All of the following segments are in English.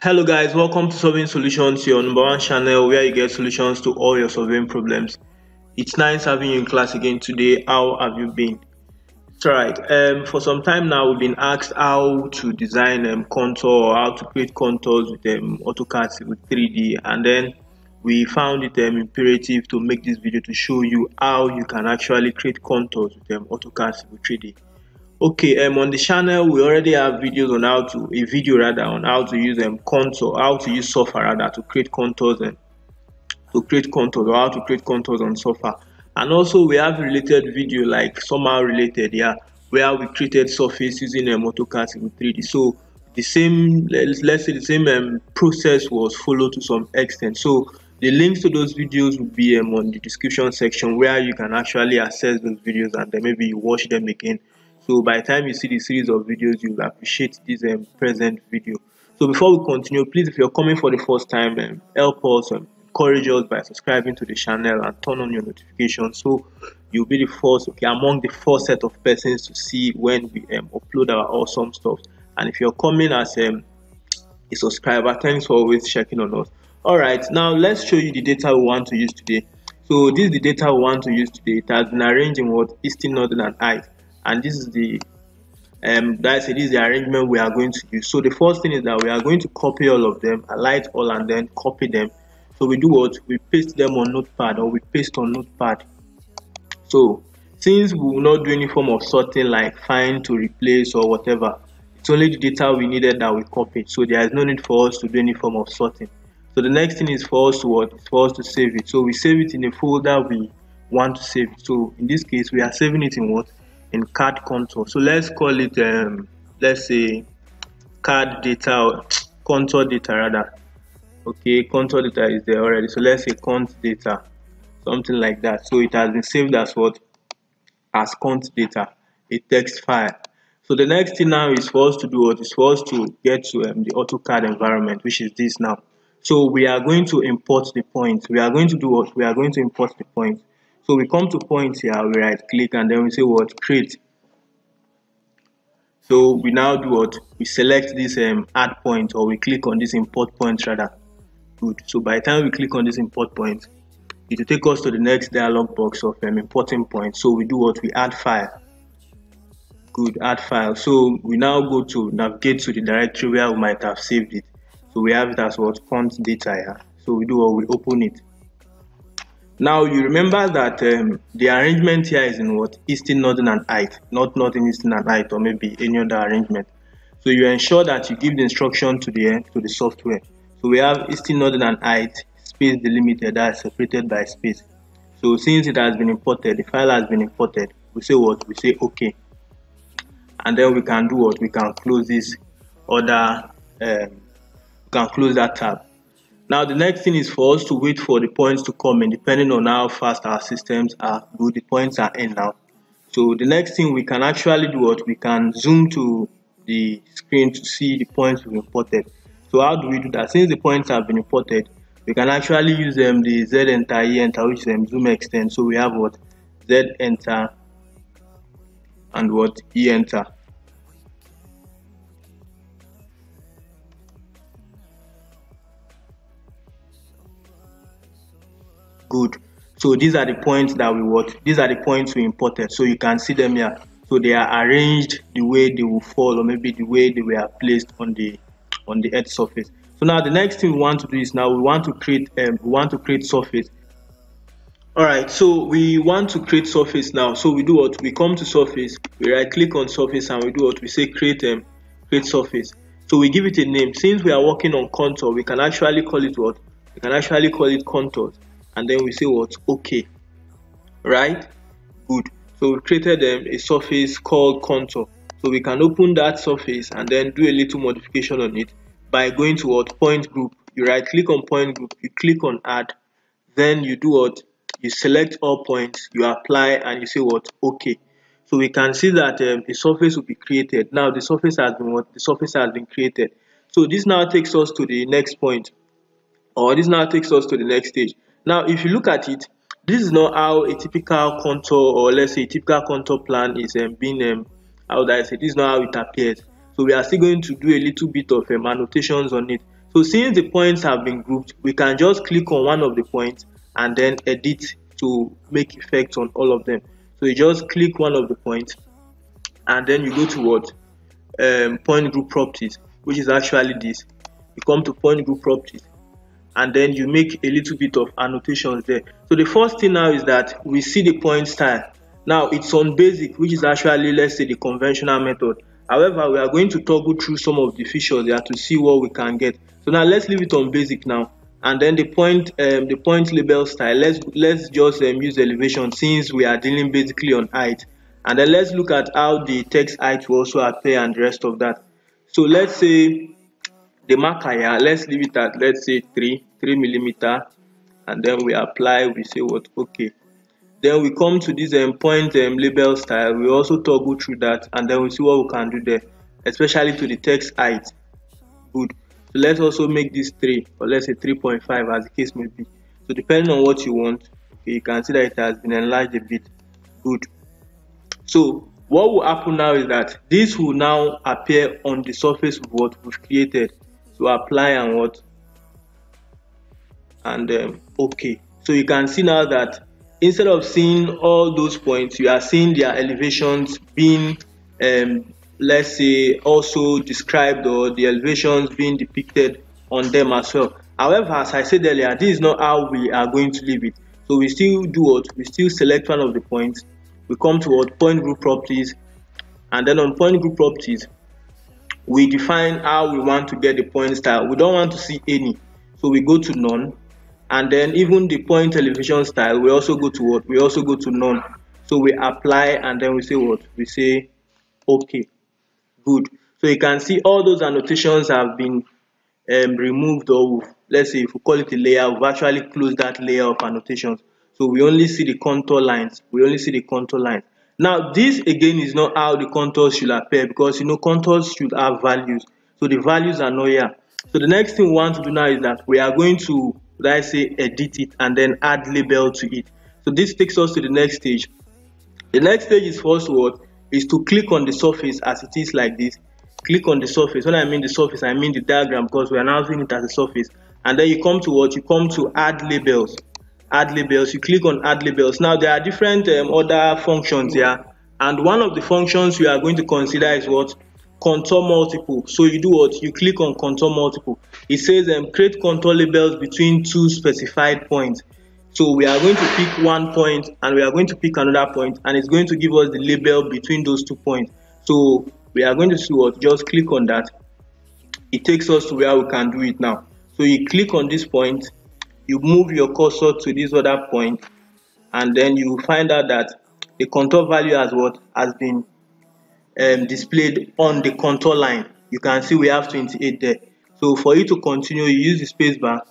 Hello guys, welcome to Surveying Solutions, your number one channel where you get solutions to all your solving problems. It's nice having you in class again today. How have you been? It's alright. Um, for some time now, we've been asked how to design um, contour or how to create contours with um, AutoCAD Civil 3D, and then we found it um, imperative to make this video to show you how you can actually create contours with um, AutoCAD Civil 3D okay um on the channel we already have videos on how to a video rather on how to use um contour how to use Surfer rather to create contours and to create contours or how to create contours on Surfer. And also we have related video like somehow related yeah where we created surface using a um, AutoCAD Civil 3D so the same let's, let's say the same um, process was followed to some extent. So the links to those videos will be um, on the description section where you can actually access those videos and then maybe you watch them again so by the time you see the series of videos you will appreciate this um, present video. So before we continue please if you're coming for the first time um, help us um, encourage us by subscribing to the channel and turn on your notifications so you'll be the first okay among the first set of persons to see when we um, upload our awesome stuff. And if you're coming as um, a subscriber thanks for always checking on us. All right now let's show you the data we want to use today. So this is the data we want to use today. It has been arranged in what? Eastern northern and height and this is the um that's it is the arrangement we are going to use. So the first thing is that we are going to copy all of them highlight all and then copy them. So we do what? We paste them on notepad or we paste on notepad. So since we will not do any form of sorting like find to replace or whatever it's only the data we needed that we copied. So there is no need for us to do any form of sorting. So the next thing is for us to what? For us to save it. So we save it in a folder we want to save. It so in this case we are saving it in what in card contour. So let's call it, um, let's say card data, contour data rather. Okay, contour data is there already. So let's say cont data, something like that. So it has been saved as what? As cont data, a text file. So the next thing now is for us to do what is for us to get to um, the AutoCAD environment, which is this now. So we are going to import the point. We are going to do what? We are going to import the point. So we come to points here, we right click and then we say what create. So we now do what? We select this um, add point or we click on this import point rather. Good. So by the time we click on this import point, it will take us to the next dialog box of um, importing point. So we do what? We add file. Good, add file. So we now go to navigate to the directory where we might have saved it. So we have it as what? cont data here. So we do what? We open it. Now you remember that um, the arrangement here is in what eastern, northern, and height, not northern, eastern, and height, or maybe any other arrangement. So you ensure that you give the instruction to the to the software. So we have eastern, northern, and height space delimited that is separated by space. So since it has been imported, the file has been imported, we say what? We say OK. And then we can do what? We can close this other, um, can close that tab. Now the next thing is for us to wait for the points to come in depending on how fast our systems are good. The points are in now. So the next thing we can actually do what we can zoom to the screen to see the points we've imported. So how do we do that? Since the points have been imported, we can actually use them um, the Z enter, E enter, which is um, zoom extend. So we have what Z enter and what E enter. Good. So these are the points that we what these are the points we imported. So you can see them here. So they are arranged the way they will fall or maybe the way they were placed on the on the earth surface. So now the next thing we want to do is now we want to create um, we want to create surface. All right so we want to create surface now. So we do what? We come to surface. We right click on surface and we do what? We say create um create surface. So we give it a name. Since we are working on contour we can actually call it what? We can actually call it contours and then we say what? Okay. Right? Good. So we created um, a surface called contour. So we can open that surface and then do a little modification on it by going to what? Point group. You right click on point group you click on add. Then you do what? You select all points you apply and you say what? Okay. So we can see that um, a surface will be created. Now the surface has been what? The surface has been created. So this now takes us to the next point or this now takes us to the next stage now, if you look at it, this is not how a typical contour or let's say a typical contour plan is um, being, um, how do I say, this is not how it appears. So we are still going to do a little bit of um, annotations on it. so since the points have been grouped we can just click on one of the points and then edit to make effect on all of them so you just click one of the points and then you go to what um, point group properties which is actually this you come to point group properties and then you make a little bit of annotations there. So the first thing now is that we see the point style now it's on basic which is actually let's say the conventional method. However we are going to toggle through some of the features there to see what we can get. So now let's leave it on basic now. And then the point um, the point label style. Let's let's just um, use elevation since we are dealing basically on height. And then let's look at how the text height will also appear and the rest of that. So let's say the marker here let's leave it at let's say 3 3 millimeter and then we apply we say what okay. Then we come to this um, point um, label style. We also toggle through that and then we see what we can do there especially to the text height. Good. So let's also make this 3 or let's say 3.5 as the case may be. So depending on what you want okay, you can see that it has been enlarged a bit. Good. So what will happen now is that this will now appear on the surface of what we've created. So apply and what and um, okay. So you can see now that instead of seeing all those points you are seeing their elevations being um, let's say also described or the elevations being depicted on them as well. However as i said earlier this is not how we are going to leave it. So we still do what? We still select one of the points. We come to what? Point group properties. And then on point group properties we define how we want to get the point style we don't want to see any. So we go to none and then even the point elevation style we also go to what? We also go to none. So we apply and then we say what? We say okay good. So you can see all those annotations have been um, removed or let's say if we call it a layer we've actually closed that layer of annotations. So we only see the contour lines. We only see the contour lines. Now this again is not how the contours should appear because you know contours should have values. So the values are not here. So the next thing we want to do now is that we are going to would I say edit it and then add label to it. So this takes us to the next stage. The next stage is first what is to click on the surface as it is like this. Click on the surface. When I mean the surface, I mean the diagram because we are now seeing it as a surface. And then you come to what? You come to add labels. Add labels. You click on add labels. Now there are different um, other functions here. And one of the functions you are going to consider is what? Contour multiple. So you do what? You click on contour multiple. It says um, create contour labels between two specified points. So we are going to pick one point and we are going to pick another point and it's going to give us the label between those two points. So we are going to see what? Just click on that. It takes us to where we can do it now. So you click on this point you move your cursor to this other point and then you find out that the contour value has what? Has been um, displayed on the contour line. You can see we have 28 there. So for you to continue, you use the space bar,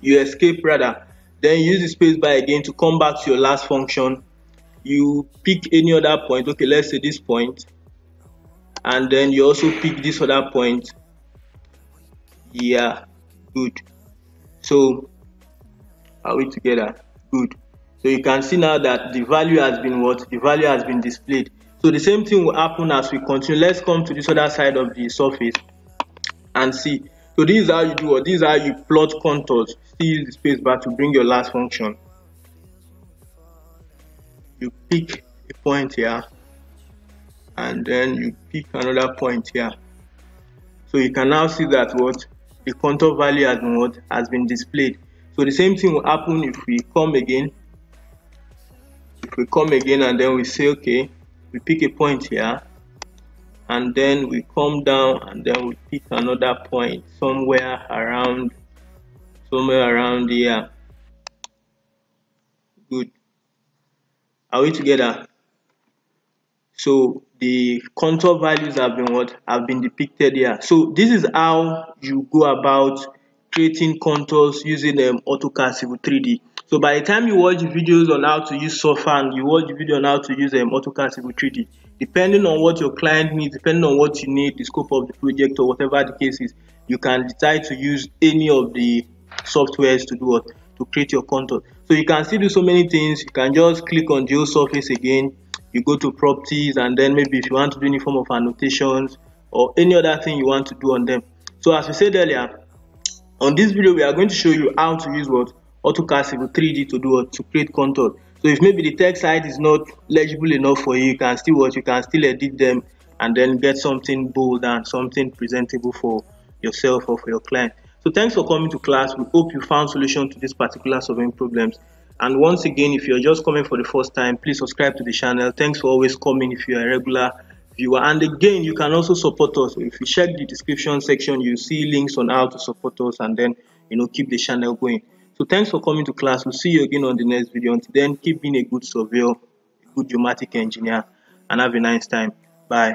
you escape rather, then use the space bar again to come back to your last function. You pick any other point, okay, let's say this point, and then you also pick this other point. Yeah, good. So are we together? Good. So you can see now that the value has been what? The value has been displayed. So the same thing will happen as we continue. Let's come to this other side of the surface and see. So this is how you do it. This is how you plot contours. Still use the space bar to bring your last function. You pick a point here and then you pick another point here. So you can now see that what the contour value has been what has been displayed. So the same thing will happen if we come again. If we come again and then we say okay, we pick a point here and then we come down and then we pick another point somewhere around somewhere around here. Good. Are we together? So the contour values have been what? Have been depicted here. So this is how you go about creating contours using um, AutoCAD Civil 3D so by the time you watch videos on how to use and you watch the video on how to use a um, AutoCAD Civil 3D, depending on what your client needs, depending on what you need, the scope of the project or whatever the case is, you can decide to use any of the softwares to do what to create your contour. So you can still do so many things. You can just click on Geo Surface again. You go to properties and then maybe if you want to do any form of annotations or any other thing you want to do on them. So as we said earlier, On this video, we are going to show you how to use what AutoCAD Civil 3D to do to create contour. So if maybe the text site is not legible enough for you, you can still what you can still edit them and then get something bold and something presentable for yourself or for your client. So thanks for coming to class. We hope you found solution to this particular solving problems. And once again, if you're just coming for the first time, please subscribe to the channel. Thanks for always coming if you're a regular viewer. And again, you can also support us. If you check the description section, you see links on how to support us and then, you know, keep the channel going. So thanks for coming to class. We'll see you again on the next video. Until then, keep being a good surveyor, a good geomatic engineer, and have a nice time. Bye.